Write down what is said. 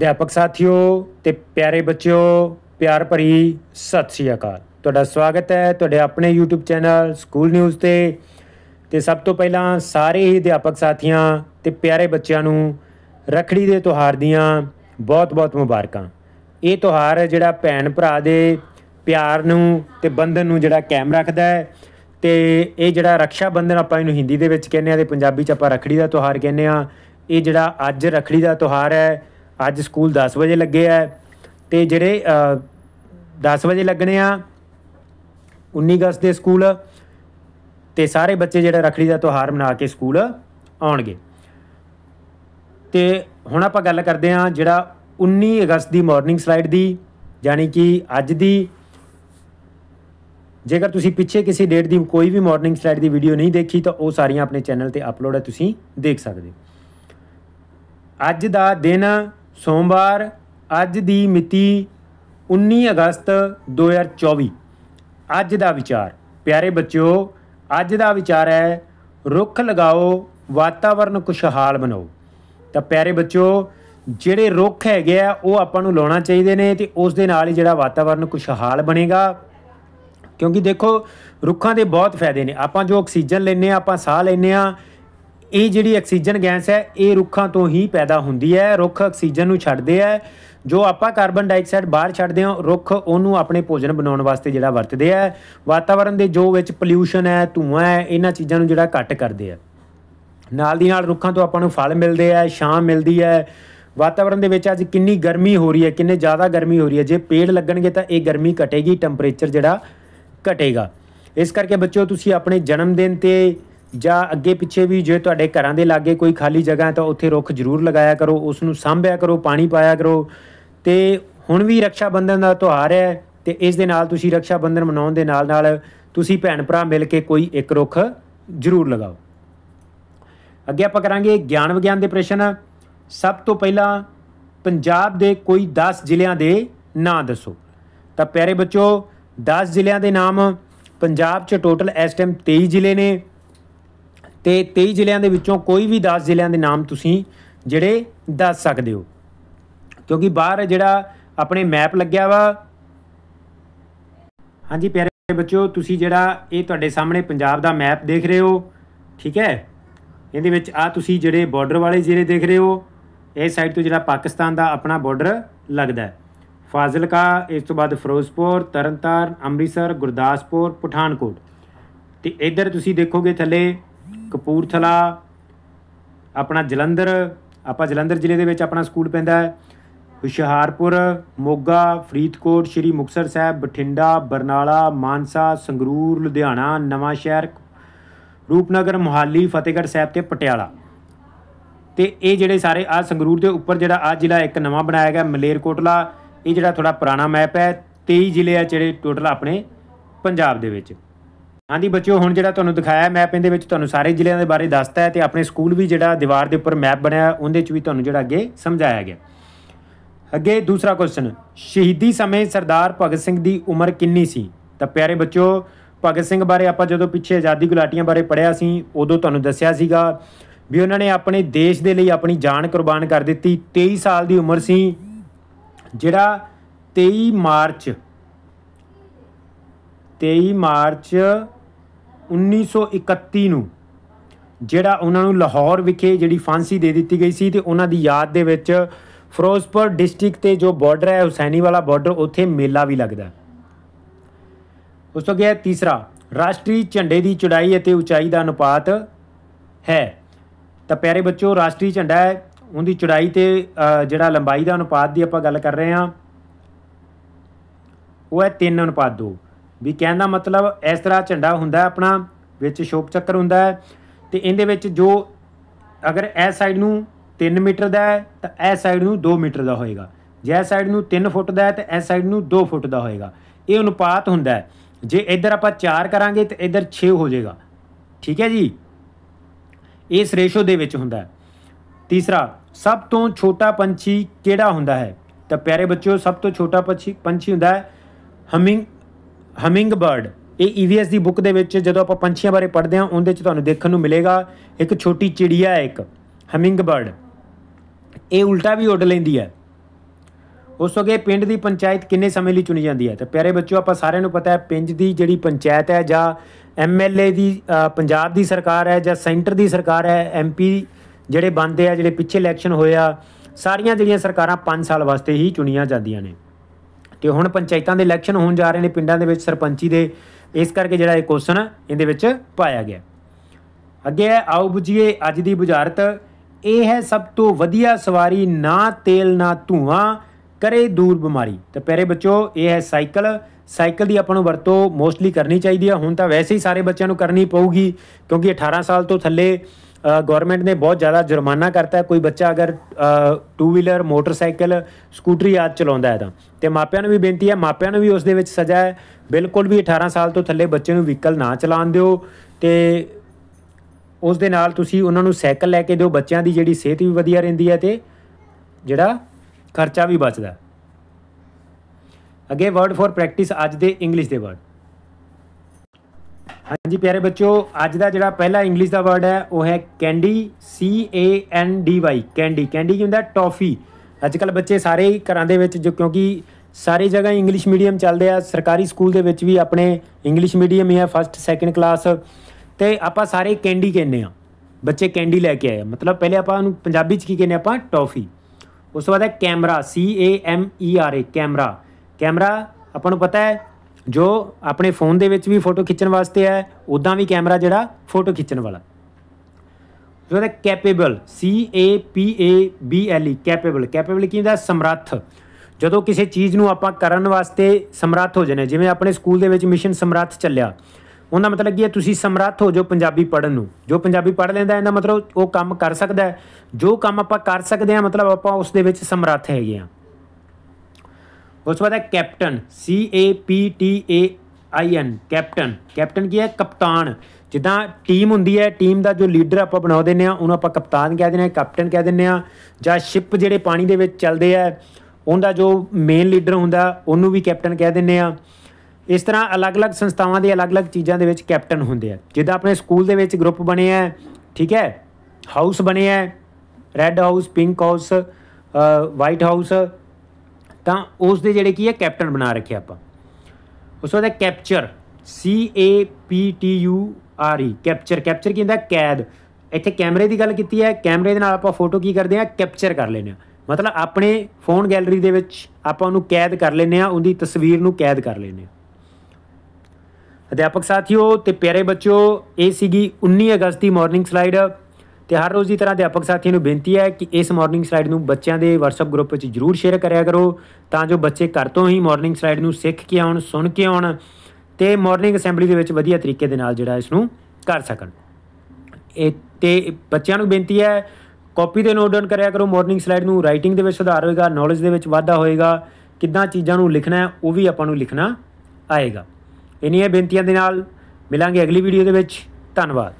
ਅਧਿਆਪਕ ਸਾਥੀਓ ਤੇ ਪਿਆਰੇ ਬੱਚਿਓ, ਪਿਆਰ ਭਰੀ ਸਤਿ ਸ੍ਰੀ ਅਕਾਲ। ਤੁਹਾਡਾ ਸਵਾਗਤ ਹੈ ਤੁਹਾਡੇ ਆਪਣੇ YouTube ਚੈਨਲ ਸਕੂਲ ਨਿਊਜ਼ ਤੇ। ਤੇ ਸਭ ਤੋਂ ਪਹਿਲਾਂ ਸਾਰੇ ਹੀ ਅਧਿਆਪਕ ਸਾਥੀਆਂ ਤੇ ਪਿਆਰੇ ਬੱਚਿਆਂ ਨੂੰ ਰੱਖੜੀ ਦੇ ਤਿਉਹਾਰ ਦੀਆਂ ਬਹੁਤ-ਬਹੁਤ ਮੁਬਾਰਕਾਂ। ਇਹ ਤਿਉਹਾਰ ਜਿਹੜਾ ਭੈਣ ਭਰਾ ਦੇ ਪਿਆਰ ਨੂੰ ਤੇ ਬੰਧਨ ਨੂੰ ਜਿਹੜਾ ਕਾਇਮ ਰੱਖਦਾ ਹੈ ਤੇ ਇਹ ਜਿਹੜਾ ਰੱਖਿਆ ਬੰਧਨ ਆਪਾਂ ਇਹਨੂੰ ਹਿੰਦੀ ਦੇ ਵਿੱਚ ਕਹਿੰਦੇ ਆ ਤੇ ਪੰਜਾਬੀ ਚ ਆਪਾਂ ਰੱਖੜੀ ਦਾ ਤਿਉਹਾਰ ਕਹਿੰਦੇ ਆ ਇਹ ਜਿਹੜਾ ਅੱਜ ਰੱਖੜੀ ਦਾ ਤਿਉਹਾਰ ਹੈ ਅੱਜ ਸਕੂਲ 10 ਵਜੇ ਲੱਗੇ ਆ ਤੇ ਜਿਹੜੇ ਅ, 10 ਵਜੇ ਲੱਗਣੇ ਆ 19 ਅਗਸਤ ਦੇ ਸਕੂਲ ਤੇ ਸਾਰੇ ਬੱਚੇ ਜਿਹੜਾ ਰੱਖੜੀ ਦਾ ਤਿਉਹਾਰ ਮਨਾ ਕੇ ਸਕੂਲ ਆਉਣਗੇ। ਤੇ ਹੁਣ ਆਪਾਂ ਗੱਲ ਕਰਦੇ ਹਾਂ ਜਿਹੜਾ 19 ਅਗਸਤ ਦੀ ਮਾਰਨਿੰਗ ਸਲਾਈਡ ਦੀ ਯਾਨੀ ਕਿ ਅੱਜ ਦੀ। ਜੇਕਰ ਤੁਸੀਂ ਪਿੱਛੇ ਕਿਸੇ ਡੇਟ ਦੀ ਕੋਈ ਵੀ ਮਾਰਨਿੰਗ ਸਲਾਈਡ ਦੀ ਵੀਡੀਓ ਨਹੀਂ ਦੇਖੀ ਤਾਂ ਉਹ ਸਾਰੀਆਂ ਆਪਣੇ ਚੈਨਲ ਤੇ ਅਪਲੋਡ ਹੈ ਤੁਸੀਂ ਦੇਖ ਸਕਦੇ ਅੱਜ ਦਾ ਦਿਨ ਸੋਮਵਾਰ, ਅੱਜ ਦੀ ਮਿਤੀ 19 ਅਗਸਤ 2024 ਅੱਜ ਦਾ ਵਿਚਾਰ। ਪਿਆਰੇ ਬੱਚਿਓ, ਅੱਜ ਦਾ ਵਿਚਾਰ ਹੈ, ਰੁੱਖ ਲਗਾਓ, ਵਾਤਾਵਰਨ ਖੁਸ਼ਹਾਲ ਬਣਾਓ। ਤਾਂ ਪਿਆਰੇ ਬੱਚਿਓ, ਜਿਹੜੇ ਰੁੱਖ ਹੈਗੇ ਆ, ਉਹ ਆਪਾਂ ਨੂੰ ਲਾਉਣਾ ਚਾਹੀਦੇ ਨੇ ਤੇ ਉਸ ਦੇ ਨਾਲ ਹੀ ਜਿਹੜਾ ਵਾਤਾਵਰਨ ਖੁਸ਼ਹਾਲ ਬਣੇਗਾ। ਕਿਉਂਕਿ ਦੇਖੋ, ਰੁੱਖਾਂ ਦੇ ਬਹੁਤ ਫਾਇਦੇ ਨੇ। ਆਪਾਂ ਜੋ ਆਕਸੀਜਨ ਲੈਂਦੇ ਆ ਆਪਾਂ ਸਾਹ ਲੈਂਦੇ ਆ ਇਹ ਜਿਹੜੀ ਆਕਸੀਜਨ ਗੈਸ ਹੈ, ਇਹ ਰੁੱਖਾਂ ਤੋਂ ਹੀ ਪੈਦਾ ਹੁੰਦੀ ਹੈ। ਰੁੱਖ ਆਕਸੀਜਨ ਨੂੰ ਛੱਡਦੇ ਆ ਜੋ ਆਪਾਂ ਕਾਰਬਨ ਡਾਈਆਕਸਾਈਡ ਬਾਹਰ ਛੱਡਦੇ ਹਾਂ, ਰੁੱਖ ਉਹਨੂੰ ਆਪਣੇ ਭੋਜਨ ਬਣਾਉਣ ਵਾਸਤੇ ਜਿਹੜਾ ਵਰਤਦੇ ਆ ਵਾਤਾਵਰਣ ਦੇ ਜੋ ਵਿੱਚ ਪੋਲਿਊਸ਼ਨ ਹੈ, ਧੂਆਂ ਹੈ, ਇਹਨਾਂ ਚੀਜ਼ਾਂ ਨੂੰ ਜਿਹੜਾ ਘੱਟ ਕਰਦੇ ਆ ਨਾਲ ਦੀ ਨਾਲ ਰੁੱਖਾਂ ਤੋਂ ਆਪਾਂ ਨੂੰ ਫਲ ਮਿਲਦੇ ਆ ਛਾਂ ਮਿਲਦੀ ਹੈ। ਵਾਤਾਵਰਣ ਦੇ ਵਿੱਚ ਅੱਜ ਕਿੰਨੀ ਗਰਮੀ ਹੋ ਰਹੀ ਹੈ, ਕਿੰਨੇ ਜ਼ਿਆਦਾ ਗਰਮੀ ਹੋ ਰਹੀ ਹੈ। ਜੇ ਪੇੜ ਲੱਗਣਗੇ ਤਾਂ ਇਹ ਗਰਮੀ ਘਟੇਗੀ ਟੈਂਪਰੇਚਰ ਜਿਹੜਾ ਘਟੇਗਾ। ਇਸ ਕਰਕੇ ਬੱਚਿਓ, ਤੁਸੀਂ ਆਪਣੇ ਜਨਮ ਦਿਨ ਤੇ ਜਾਂ ਅੱਗੇ ਪਿੱਛੇ ਵੀ ਜੇ ਤੁਹਾਡੇ ਘਰਾਂ ਦੇ ਲਾਗੇ ਕੋਈ ਖਾਲੀ ਜਗ੍ਹਾ ਹੈ ਤਾਂ ਉੱਥੇ ਰੁੱਖ ਜ਼ਰੂਰ ਲਗਾਇਆ ਕਰੋ, ਉਸ ਨੂੰ ਸਾਂਭਿਆ ਕਰੋ, ਪਾਣੀ ਪਾਇਆ ਕਰੋ। ਤੇ ਹੁਣ ਵੀ ਰੱਖਿਆ ਬੰਧਨ ਦਾ ਤਿਉਹਾਰ ਹੈ ਤੇ ਇਸ ਦੇ ਨਾਲ ਤੁਸੀਂ ਰੱਖਿਆ ਬੰਧਨ ਮਨਾਉਣ ਦੇ ਨਾਲ ਨਾਲ ਤੁਸੀਂ ਭੈਣ ਭਰਾ ਮਿਲ ਕੇ ਕੋਈ ਇੱਕ ਰੁੱਖ ਜ਼ਰੂਰ ਲਗਾਓ। ਅੱਗੇ ਆਪਾਂ ਕਰਾਂਗੇ ਗਿਆਨ ਵਿਗਿਆਨ ਦੇ ਪ੍ਰਸ਼ਨ। ਸਭ ਤੋਂ ਪਹਿਲਾਂ ਪੰਜਾਬ ਦੇ ਕੋਈ 10 ਜ਼ਿਲ੍ਹਿਆਂ ਦੇ ਨਾਂ ਦੱਸੋ। ਤਾਂ ਪਿਆਰੇ ਬੱਚੋ 10 ਜ਼ਿਲ੍ਹਿਆਂ ਦੇ ਨਾਮ ਪੰਜਾਬ 'ਚ ਟੋਟਲ ਇਸ ਟਾਈਮ 23 ਜ਼ਿਲ੍ਹੇ ਨੇ। ਤੇ 23 ਜ਼ਿਲ੍ਹਿਆਂ ਦੇ ਵਿੱਚੋਂ ਕੋਈ ਵੀ 10 ਜ਼ਿਲ੍ਹਿਆਂ ਦੇ ਨਾਮ ਤੁਸੀਂ ਜਿਹੜੇ ਦੱਸ ਸਕਦੇ ਹੋ। ਕਿਉਂਕਿ ਬਾਹਰ ਜਿਹੜਾ ਆਪਣੇ ਮੈਪ ਲੱਗਿਆ ਵਾ। ਹਾਂਜੀ, ਪਿਆਰੇ ਬੱਚਿਓ, ਤੁਸੀਂ ਜਿਹੜਾ ਇਹ ਤੁਹਾਡੇ ਸਾਹਮਣੇ ਪੰਜਾਬ ਦਾ ਮੈਪ ਦੇਖ ਰਹੇ ਹੋ, ਠੀਕ ਹੈ? ਇਹਦੇ ਵਿੱਚ ਆ ਤੁਸੀਂ ਜਿਹੜੇ ਬਾਰਡਰ ਵਾਲੇ ਜ਼ਿਲ੍ਹੇ ਦੇਖ ਰਹੇ ਹੋ, ਇਹ ਸਾਈਡ ਤੋਂ ਜਿਹੜਾ ਪਾਕਿਸਤਾਨ ਦਾ ਆਪਣਾ ਬਾਰਡਰ ਲੱਗਦਾ ਹੈ। ਫਾਜ਼ਿਲਕਾ, ਇਸ ਤੋਂ ਬਾਅਦ ਫਿਰੋਜ਼ਪੁਰ, ਤਰਨਤਾਰਨ, ਅੰਮ੍ਰਿਤਸਰ, ਗੁਰਦਾਸਪੁਰ, ਪਠਾਨਕੋਟ। ਤੇ ਇੱਧਰ ਤੁਸੀਂ ਦੇਖੋਗੇ ਥੱਲੇ ਕਪੂਰਥਲਾ, ਆਪਣਾ ਜਲੰਧਰ, ਆਪਾਂ ਜਲੰਧਰ ਜ਼ਿਲ੍ਹੇ ਦੇ ਵਿੱਚ ਆਪਣਾ ਸਕੂਲ ਪੈਂਦਾ ਹੈ। ਹੁਸ਼ਿਆਰਪੁਰ, ਮੋਗਾ, ਫਰੀਦਕੋਟ, ਸ਼੍ਰੀ ਮੁਕਤਸਰ ਸਾਹਿਬ, ਬਠਿੰਡਾ, ਬਰਨਾਲਾ, ਮਾਨਸਾ, ਸੰਗਰੂਰ, ਲੁਧਿਆਣਾ, ਨਵਾਂ ਸ਼ਹਿਰ, ਰੂਪਨਗਰ, ਮੁਹਾਲੀ, ਫਤਿਹਗੜ੍ਹ ਸਾਹਿਬ ਤੇ ਪਟਿਆਲਾ। ਤੇ ਇਹ ਜਿਹੜੇ ਸਾਰੇ ਆ ਸੰਗਰੂਰ ਦੇ ਉੱਪਰ ਜਿਹੜਾ ਆ ਜ਼ਿਲ੍ਹਾ ਇੱਕ ਨਵਾਂ ਬਣਾਇਆ ਗਿਆ, ਮਲੇਰਕੋਟਲਾ, ਇਹ ਜਿਹੜਾ ਥੋੜਾ ਪੁਰਾਣਾ ਮੈਪ ਹੈ 23 ਜ਼ਿਲ੍ਹੇ ਆ ਜਿਹੜੇ ਟੋਟਲ ਆਪਣੇ ਪੰਜਾਬ ਦੇ ਵਿੱਚ। ਹਾਂਜੀ, ਬੱਚਿਓ, ਹੁਣ ਜਿਹੜਾ ਤੁਹਾਨੂੰ ਦਿਖਾਇਆ ਮੈਪ ਇਹਦੇ ਵਿੱਚ ਤੁਹਾਨੂੰ ਸਾਰੇ ਜ਼ਿਲ੍ਹਿਆਂ ਦੇ ਬਾਰੇ ਦੱਸਤਾ ਹੈ ਤੇ ਆਪਣੇ ਸਕੂਲ ਵੀ ਜਿਹੜਾ ਦੀਵਾਰ ਦੇ ਉੱਪਰ ਮੈਪ ਬਣਿਆ ਉਹਦੇ ਚ ਵੀ ਤੁਹਾਨੂੰ ਜਿਹੜਾ ਅੱਗੇ ਸਮਝਾਇਆ ਗਿਆ। ਅੱਗੇ ਦੂਸਰਾ ਕੁਐਸਚਨ ਸ਼ਹੀਦੀ ਸਮੇਂ ਸਰਦਾਰ ਭਗਤ ਸਿੰਘ ਦੀ ਉਮਰ ਕਿੰਨੀ ਸੀ? ਤਾਂ ਪਿਆਰੇ ਬੱਚਿਓ, ਭਗਤ ਸਿੰਘ ਬਾਰੇ ਆਪਾਂ ਜਦੋਂ ਪਿੱਛੇ ਆਜ਼ਾਦੀ ਗੁਲਾਟੀਆਂ ਬਾਰੇ ਪੜਿਆ ਸੀ, ਉਦੋਂ ਤੁਹਾਨੂੰ ਦੱਸਿਆ ਸੀਗਾ ਵੀ ਉਹਨਾਂ ਨੇ ਆਪਣੇ ਦੇਸ਼ ਦੇ ਲਈ ਆਪਣੀ ਜਾਨ ਕੁਰਬਾਨ ਕਰ ਦਿੱਤੀ। 23 ਸਾਲ ਦੀ ਉਮਰ ਸੀ, ਜਿਹੜਾ 23 ਮਾਰਚ 23 ਮਾਰਚ 1931 ਨੂੰ, ਜਿਹੜਾ ਉਹਨਾਂ ਨੂੰ ਲਾਹੌਰ ਵਿਖੇ ਜਿਹੜੀ ਫਾਂਸੀ ਦੇ ਦਿੱਤੀ ਗਈ ਸੀ ਤੇ ਉਹਨਾਂ ਦੀ ਯਾਦ ਦੇ ਵਿੱਚ ਫਿਰੋਜ਼ਪੁਰ ਡਿਸਟ੍ਰਿਕਟ ਤੇ ਜੋ ਬਾਰਡਰ ਹੈ ਹੁਸੈਨੀ ਵਾਲਾ ਬਾਰਡਰ ਉੱਥੇ ਮੇਲਾ ਵੀ ਲੱਗਦਾ ਉਸ ਤੋਂ ਗਿਆ ਤੀਸਰਾ, ਰਾਸ਼ਟਰੀ ਝੰਡੇ ਦੀ ਚੌੜਾਈ ਅਤੇ ਉਚਾਈ ਦਾ ਅਨੁਪਾਤ ਹੈ। ਤਾਂ ਪਿਆਰੇ ਬੱਚਿਓ ਰਾਸ਼ਟਰੀ ਝੰਡਾ ਹੈ, ਉਹਦੀ ਚੌੜਾਈ ਤੇ ਜਿਹੜਾ ਲੰਬਾਈ ਦਾ ਅਨੁਪਾਤ ਦੀ ਆਪਾਂ ਗੱਲ ਕਰ ਰਹੇ ਹਾਂ, ਉਹ ਹੈ 3 ਅਨੁਪਾਤ 2 ਵੀ ਕਹਿਣ ਦਾ ਮਤਲਬ ਇਸ ਤਰ੍ਹਾਂ ਝੰਡਾ ਹੁੰਦਾ ਆਪਣਾ ਵਿੱਚ ਸ਼ੋਕ ਚੱਕਰ ਹੁੰਦਾ ਹੈ ਤੇ ਇਹਦੇ ਵਿੱਚ ਜੋ ਅਗਰ ਇਸ ਸਾਈਡ ਨੂੰ 3 ਮੀਟਰ ਦਾ ਹੈ, ਤਾਂ ਇਸ ਸਾਈਡ ਨੂੰ 2 ਮੀਟਰ ਦਾ ਹੋਏਗਾ। ਜੇ ਇਸ ਸਾਈਡ ਨੂੰ 3 ਫੁੱਟ ਦਾ ਹੈ, ਤਾਂ ਇਸ ਸਾਈਡ ਨੂੰ 2 ਫੁੱਟ ਦਾ ਹੋਏਗਾ। ਇਹ ਅਨੁਪਾਤ ਹੁੰਦਾ ਹੈ। ਜੇ ਇੱਧਰ ਆਪਾਂ 4 ਕਰਾਂਗੇ, ਤਾਂ ਇੱਧਰ 6 ਹੋ ਜਾਏਗਾ। ਠੀਕ ਹੈ ਜੀ? ਇਸ ਰੇਸ਼ੋ ਦੇ ਵਿੱਚ ਹੁੰਦਾ ਹੈ। ਤੀਸਰਾ, ਸਭ ਤੋਂ ਛੋਟਾ ਪੰਛੀ ਕਿਹੜਾ ਹੁੰਦਾ ਹੈ? ਤਾਂ ਪਿਆਰੇ ਬੱਚਿਓ, ਸਭ ਤੋਂ ਛੋਟਾ ਪੰਛੀ ਪੰਛੀ ਹੁੰਦਾ ਹੈ ਹਮਿੰਗ ਹਮਿੰਗ ਬਰਡ ਇਹ ਈਵੀਐਸ ਦੀ ਬੁੱਕ ਦੇ ਵਿੱਚ ਜਦੋਂ ਆਪਾਂ ਪੰਛੀਆਂ ਬਾਰੇ ਪੜ੍ਹਦੇ ਹਾਂ, ਉਹਦੇ ਵਿੱਚ ਤੁਹਾਨੂੰ ਦੇਖਣ ਨੂੰ ਮਿਲੇਗਾ, ਇੱਕ ਛੋਟੀ ਚਿੜੀਆ ਹੈ ਇੱਕ ਹਮਿੰਗ ਬਰਡ ਇਹ ਉਲਟਾ ਵੀ ਉੱਡ ਲੈਂਦੀ ਹੈ। ਉਸ ਤੋਂ ਅੱਗੇ ਪਿੰਡ ਦੀ ਪੰਚਾਇਤ ਕਿੰਨੇ ਸਮੇਂ ਲਈ ਚੁਣੀ ਜਾਂਦੀ ਹੈ? ਤਾਂ ਪਿਆਰੇ ਬੱਚਿਓ, ਆਪਾਂ ਸਾਰਿਆਂ ਨੂੰ ਪਤਾ ਹੈ, ਪਿੰਡ ਦੀ ਜਿਹੜੀ ਪੰਚਾਇਤ ਹੈ ਜਾਂ ਐਮਐਲਏ ਦੀ ਪੰਜਾਬ ਦੀ ਸਰਕਾਰ ਹੈ ਜਾਂ ਸੈਂਟਰ ਦੀ ਸਰਕਾਰ ਹੈ ਐਮਪੀ ਜਿਹੜੇ ਬੰਦੇ ਆ, ਜਿਹੜੇ ਪਿੱਛੇ ਇਲੈਕਸ਼ਨ ਹੋਏ ਆ, ਸਾਰੀਆਂ ਜਿਹੜੀਆਂ ਸਰਕਾਰਾਂ 5 ਸਾਲ ਵਾਸਤੇ ਹੀ ਚੁਣੀਆਂ ਜਾਂਦੀਆਂ ਨੇ। ਤੇ ਹੁਣ ਪੰਚਾਇਤਾਂ ਦੇ ਇਲੈਕਸ਼ਨ ਹੋਣ ਜਾ ਰਹੇ ਨੇ ਪਿੰਡਾਂ ਦੇ ਵਿੱਚ ਸਰਪੰਚੀ ਦੇ, ਇਸ ਕਰਕੇ ਜਿਹੜਾ ਇਹ ਕੁਐਸਚਨ ਇਹਦੇ ਵਿੱਚ ਪਾਇਆ ਗਿਆ। ਅੱਗੇ ਆਓ ਬੁਝੀਏ ਅੱਜ ਦੀ ਬੁਝਾਰਤ। ਇਹ ਹੈ ਸਭ ਤੋਂ ਵਧੀਆ ਸਵਾਰੀ, ਨਾ ਤੇਲ, ਨਾ ਧੂਆਂ, ਕਰੇ ਦੂਰ ਬਿਮਾਰੀ। ਤਾਂ ਪਿਆਰੇ ਬੱਚੋ, ਇਹ ਹੈ ਸਾਈਕਲ। ਸਾਈਕਲ ਦੀ ਆਪਾਂ ਨੂੰ ਵਰਤੋਂ ਮੋਸਟਲੀ ਕਰਨੀ ਚਾਹੀਦੀ ਹੈ ਹੁਣ ਤਾਂ ਵੈਸੇ ਹੀ ਸਾਰੇ ਬੱਚਿਆਂ ਨੂੰ ਕਰਨੀ ਪਊਗੀ, ਕਿਉਂਕਿ 18 ਸਾਲ ਤੋਂ ਥੱਲੇ ਗਵਰਨਮੈਂਟ ਨੇ ਬਹੁਤ ਜ਼ਿਆਦਾ ਜੁਰਮਾਨਾ ਕਰਤਾ ਕੋਈ ਬੱਚਾ ਅਗਰ ਟੂ ਵੀਲਰ ਮੋਟਰਸਾਈਕਲ ਸਕੂਟਰੀ ਆਦਿ ਚਲਾਉਂਦਾ ਹੈ ਤਾਂ। ਤੇ ਮਾਪਿਆਂ ਨੂੰ ਵੀ ਬੇਨਤੀ ਹੈ, ਮਾਪਿਆਂ ਨੂੰ ਵੀ ਉਸ ਦੇ ਵਿੱਚ ਸਜ਼ਾ ਹੈ। ਬਿਲਕੁਲ ਵੀ 18 ਸਾਲ ਤੋਂ ਥੱਲੇ ਬੱਚੇ ਨੂੰ ਵਹੀਕਲ ਨਾ ਚਲਾਉਣ ਦਿਓ। ਤੇ ਉਸ ਦੇ ਨਾਲ ਤੁਸੀਂ ਉਹਨਾਂ ਨੂੰ ਸਾਈਕਲ ਲੈ ਕੇ ਦਿਓ। ਬੱਚਿਆਂ ਦੀ ਜਿਹੜੀ ਸਿਹਤ ਵੀ ਵਧੀਆ ਰਹਿੰਦੀ ਹੈ ਤੇ ਜਿਹੜਾ ਖਰਚਾ ਵੀ ਬਚਦਾ ਅੱਗੇ ਵਰਡ ਫॉर ਪ੍ਰੈਕਟਿਸ ਅੱਜ ਦੇ ਇੰਗਲਿਸ਼ ਦੇ ਵਰਡ ਹਾਂਜੀ ਪਿਆਰੇ ਬੱਚਿਓ, ਅੱਜ ਦਾ ਜਿਹੜਾ ਪਹਿਲਾ ਇੰਗਲਿਸ਼ ਦਾ ਵਰਡ ਹੈ, ਉਹ ਹੈ candy C A N D Y candy candy ਕੀ ਹੁੰਦਾ? ਟੌਫੀ ਅੱਜ ਕੱਲ ਬੱਚੇ ਸਾਰੇ ਹੀ ਘਰਾਂ ਦੇ ਵਿੱਚ, ਜੋ ਕਿਉਂਕਿ ਸਾਰੀ ਜਗ੍ਹਾ ਇੰਗਲਿਸ਼ ਮੀਡੀਅਮ ਚੱਲਦੇ ਆ, ਸਰਕਾਰੀ ਸਕੂਲ ਦੇ ਵਿੱਚ ਵੀ ਆਪਣੇ ਇੰਗਲਿਸ਼ ਮੀਡੀਅਮ ਹੀ ਆ ਫਸਟ ਸੈਕੰਡ ਕਲਾਸ ਤੇ ਆਪਾਂ ਸਾਰੇ ਕੈਂਡੀ ਕਹਿੰਦੇ ਆ। ਬੱਚੇ ਕੈਂਡੀ ਲੈ ਕੇ ਆਏ ਮਤਲਬ ਪਹਿਲੇ ਆਪਾਂ ਉਹਨੂੰ ਪੰਜਾਬੀ ਚ ਕੀ ਕਹਿੰਦੇ ਆਪਾਂ? ਟੌਫੀ ਉਸ ਤੋਂ ਬਾਅਦ ਹੈ camera C A M E R A camera camera ਆਪਾਂ ਨੂੰ ਪਤਾ ਹੈ ਜੋ ਆਪਣੇ ਫੋਨ ਦੇ ਵਿੱਚ ਵੀ ਫੋਟੋ ਖਿੱਚਣ ਵਾਸਤੇ ਹੈ ਉਦਾਂ ਵੀ ਕੈਮਰਾ ਜਿਹੜਾ ਫੋਟੋ ਖਿੱਚਣ ਵਾਲਾ। ਜੋ capable C A P A B L E capable capable ਕੀ ਹੁੰਦਾ? ਸਮਰੱਥ। ਜਦੋਂ ਕਿਸੇ ਚੀਜ਼ ਨੂੰ ਆਪਾਂ ਕਰਨ ਵਾਸਤੇ ਸਮਰੱਥ ਹੋ ਜਾਂਦੇ ਜਿਵੇਂ ਆਪਣੇ ਸਕੂਲ ਦੇ ਵਿੱਚ ਮਿਸ਼ਨ ਸਮਰੱਥ ਚੱਲਿਆ, ਉਹਦਾ ਮਤਲਬ ਕੀ ਹੈ? ਤੁਸੀਂ ਸਮਰੱਥ ਹੋ ਜੋ ਪੰਜਾਬੀ ਪੜ੍ਹਨ ਨੂੰ। ਜੋ ਪੰਜਾਬੀ ਪੜ੍ਹ ਲੈਂਦਾ, ਇਹਦਾ ਮਤਲਬ ਉਹ ਕੰਮ ਕਰ ਸਕਦਾ ਹੈ। ਜੋ ਕੰਮ ਆਪਾਂ ਕਰ ਸਕਦੇ ਹਾਂ, ਮਤਲਬ ਆਪਾਂ ਉਸ ਦੇ ਵਿੱਚ ਸਮਰੱਥ ਹੈਗੇ ਆ ਉਸ ਤੋਂ ਬਾਅਦ ਹੈ captain, C A P T A I N, captain. Captain ਕੀ ਹੈ? ਕਪਤਾਨ। ਜਿੱਦਾਂ ਟੀਮ ਹੁੰਦੀ ਹੈ, ਟੀਮ ਦਾ ਜੋ ਲੀਡਰ ਆਪਾਂ ਬਣਾ ਦਿੰਦੇ ਆ ਉਹਨੂੰ ਆਪਾਂ ਕਪਤਾਨ ਕਹਿ ਦਿੰਦੇ ਆ ਕੈਪਟਨ ਕਹਿ ਦਿੰਦੇ ਆ ਜਾਂ ਸ਼ਿਪ ਜਿਹੜੇ ਪਾਣੀ ਦੇ ਵਿੱਚ ਚੱਲਦੇ ਆ ਉਹਦਾ ਜੋ ਮੇਨ ਲੀਡਰ ਹੁੰਦਾ, ਉਹਨੂੰ ਵੀ ਕੈਪਟਨ ਕਹਿ ਦਿੰਦੇ ਆ ਇਸ ਤਰ੍ਹਾਂ ਅਲੱਗ-ਅਲੱਗ ਸੰਸਥਾਵਾਂ ਦੇ ਅਲੱਗ-ਅਲੱਗ ਚੀਜ਼ਾਂ ਦੇ ਵਿੱਚ ਕੈਪਟਨ ਹੁੰਦੇ ਆ। ਜਿੱਦਾਂ ਆਪਣੇ ਸਕੂਲ ਦੇ ਵਿੱਚ ਗਰੁੱਪ ਬਣੇ ਆ, ਠੀਕ ਹੈ? ਹਾਊਸ ਬਣੇ ਆ red house pink house white house ਤਾਂ ਉਸ ਦੇ ਜਿਹੜੇ ਕੀ ਹੈ, ਕੈਪਟਨ ਬਣਾ ਰੱਖਿਆ ਆਪਾਂ। ਉਸ ਤੋਂ ਬਾਅਦ capture, C A P T U R E capture capture ਕੀ ਹੁੰਦਾ ਕੈਦ। ਇੱਥੇ ਕੈਮਰੇ ਦੀ ਗੱਲ ਕੀਤੀ ਹੈ, ਕੈਮਰੇ ਦੇ ਨਾਲ ਆਪਾਂ ਫੋਟੋ ਕੀ ਕਰਦੇ ਆ ਕੈਪਚਰ ਕਰ ਲੈਂਦੇ ਆ ਮਤਲਬ ਆਪਣੇ ਫੋਨ ਗੈਲਰੀ ਦੇ ਵਿੱਚ ਆਪਾਂ ਉਹਨੂੰ ਕੈਦ ਕਰ ਲੈਂਦੇ ਆ ਉਹਦੀ ਤਸਵੀਰ ਨੂੰ ਕੈਦ ਕਰ ਲੈਂਦੇ ਆ ਅਧਿਆਪਕ ਸਾਥੀਓ ਤੇ ਪਿਆਰੇ ਬੱਚਿਓ, ਇਹ ਸੀਗੀ 19 ਅਗਸਤ ਦੀ ਮਾਰਨਿੰਗ ਸਲਾਈਡ ਤੇ ਹਰ ਰੋਜ਼ ਦੀ ਤਰ੍ਹਾਂ ਅਧਿਆਪਕ ਸਾਥੀਆਂ ਨੂੰ ਬੇਨਤੀ ਹੈ ਕਿ ਇਸ ਮਾਰਨਿੰਗ ਸਲਾਈਡ ਨੂੰ ਬੱਚਿਆਂ ਦੇ WhatsApp ਗਰੁੱਪ ਵਿੱਚ ਜਰੂਰ ਸ਼ੇਅਰ ਕਰਿਆ ਕਰੋ, ਤਾਂ ਜੋ ਬੱਚੇ ਘਰ ਤੋਂ ਹੀ ਮਾਰਨਿੰਗ ਸਲਾਈਡ ਨੂੰ ਸਿੱਖ ਕੇ ਆਉਣ, ਸੁਣ ਕੇ ਆਉਣ ਤੇ ਮਾਰਨਿੰਗ ਅਸੈਂਬਲੀ ਦੇ ਵਿੱਚ ਵਧੀਆ ਤਰੀਕੇ ਦੇ ਨਾਲ ਜਿਹੜਾ ਇਸ ਨੂੰ ਕਰ ਸਕਣ। ਇਹ ਤੇ ਬੱਚਿਆਂ ਨੂੰ ਬੇਨਤੀ ਹੈ ਕਾਪੀ ਤੇ ਨੋਟ ਡਾਊਨ ਕਰਿਆ ਕਰੋ ਮਾਰਨਿੰਗ ਸਲਾਈਡ ਨੂੰ ਰਾਈਟਿੰਗ ਦੇ ਵਿੱਚ ਸੁਧਾਰ ਹੋਏਗਾ ਨੌਲੇਜ ਦੇ ਵਿੱਚ ਵਾਧਾ ਹੋਏਗਾ, ਕਿੱਦਾਂ ਚੀਜ਼ਾਂ ਨੂੰ ਲਿਖਣਾ ਹੈ, ਉਹ ਵੀ ਆਪਾਂ ਨੂੰ ਲਿਖਣਾ ਆਏਗਾ। ਇਨੀਆਂ ਬੇਨਤੀਆਂ ਦੇ ਨਾਲ ਮਿਲਾਂਗੇ ਅਗਲੀ ਵੀਡੀਓ ਦੇ ਵਿੱਚ। ਧੰਨਵਾਦ।